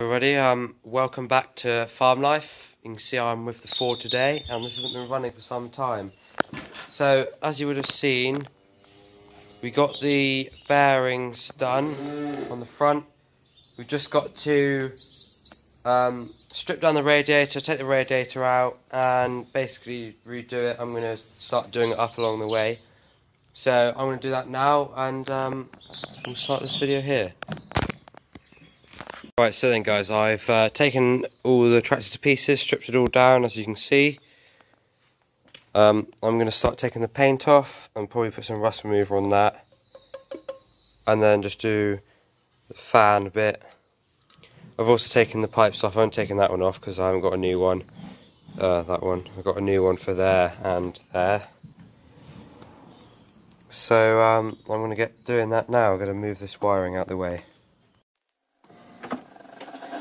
Everybody, um, welcome back to Farm Life. You can see I'm with the Ford today, and this hasn't been running for some time. So, as you would have seen, we got the bearings done on the front. We've just got to um, strip down the radiator, take the radiator out, and basically redo it. I'm going to start doing it up along the way. So, I'm going to do that now, and um, we'll start this video here. Right, so then guys, I've uh, taken all the tractor to pieces, stripped it all down as you can see. Um, I'm going to start taking the paint off and probably put some rust remover on that. And then just do the fan bit. I've also taken the pipes off, I haven't taken that one off because I haven't got a new one. Uh, that one, I've got a new one for there and there. So um, I'm going to get doing that now, I'm going to move this wiring out the way.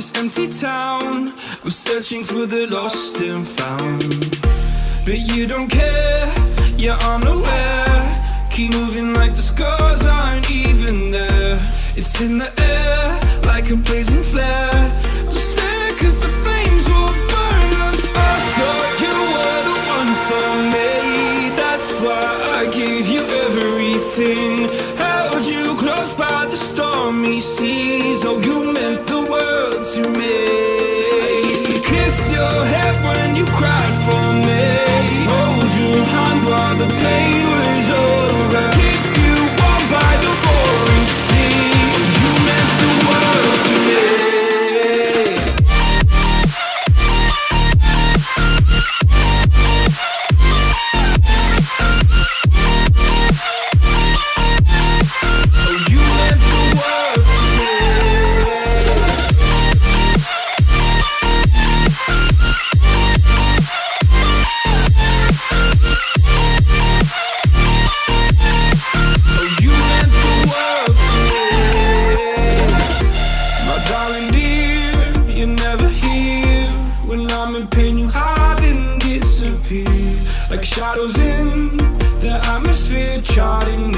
this empty town. I'm searching for the lost and found. But you don't care, you're unaware. Keep moving like the scars aren't even there. It's in the air, like a blazing flare. The flames will burn us. I thought you were the one for me. That's why I gave you everything. Held you close by the stormy seas. Oh, you meant to me.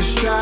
Charting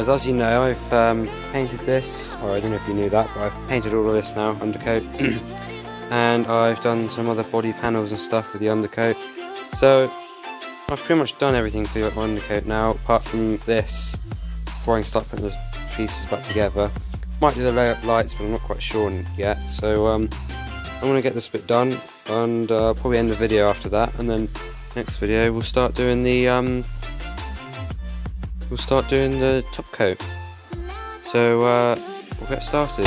guys, as you know, I've um, painted this, or I don't know if you knew that, but I've painted all of this now, undercoat. and I've done some other body panels and stuff with the undercoat. So I've pretty much done everything for your undercoat now, apart from this, before I can start putting those pieces back together. Might do the layout lights, but I'm not quite sure yet. So um, I'm going to get this bit done, and uh, probably end the video after that, and then next video we'll start doing the um, we'll start doing the top coat. So uh, we'll get started.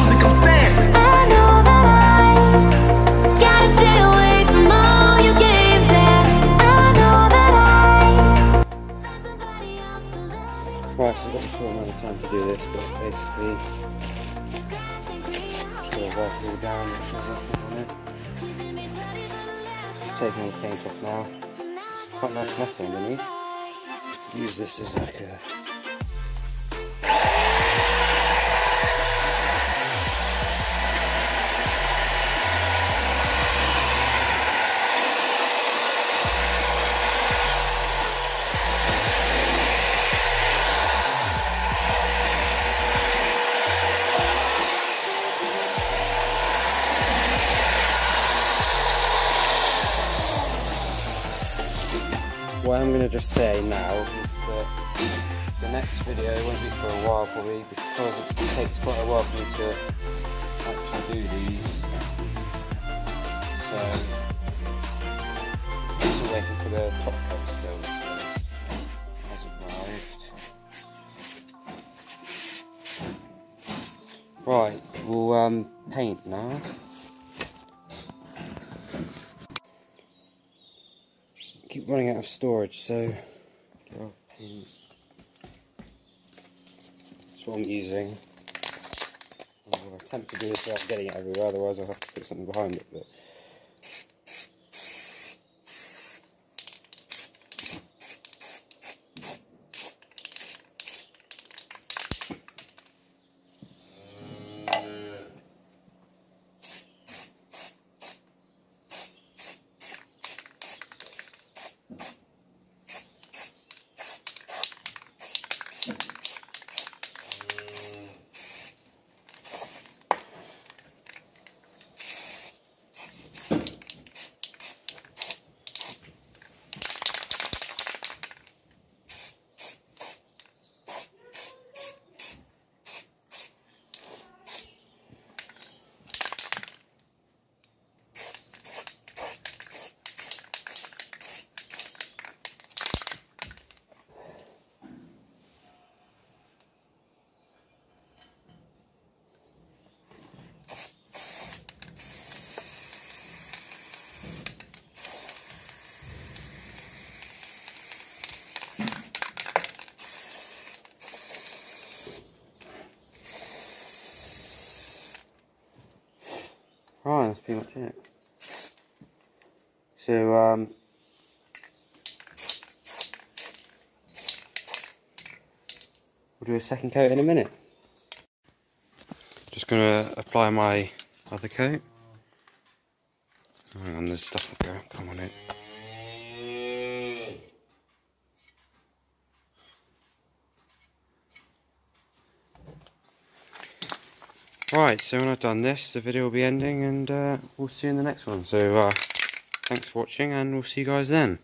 But basically, just wipe all down, there's on it. Taking the paint off now. It's quite nice metal underneath. Use this as like a What I'm going to just say now is that the next video won't be for a while probably because it takes quite a while for me to actually do these. So, I'm still waiting for the top coat still. So, hasn't arrived. Right, we'll um, paint now. Running out of storage, so That's what I'm using. I'll attempt to do this without getting it everywhere, otherwise I'll have to put something behind it. But Right, that's pretty much it. So, um, we'll do a second coat in a minute. Just gonna apply my other coat. Hang on, there's stuff come on it. Right, so when I've done this, the video will be ending and uh, we'll see you in the next one. So, uh, thanks for watching and we'll see you guys then.